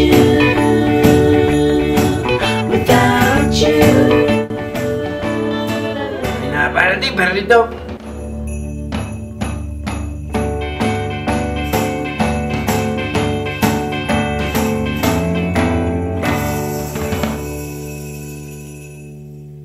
you, without you. Para di, para dito.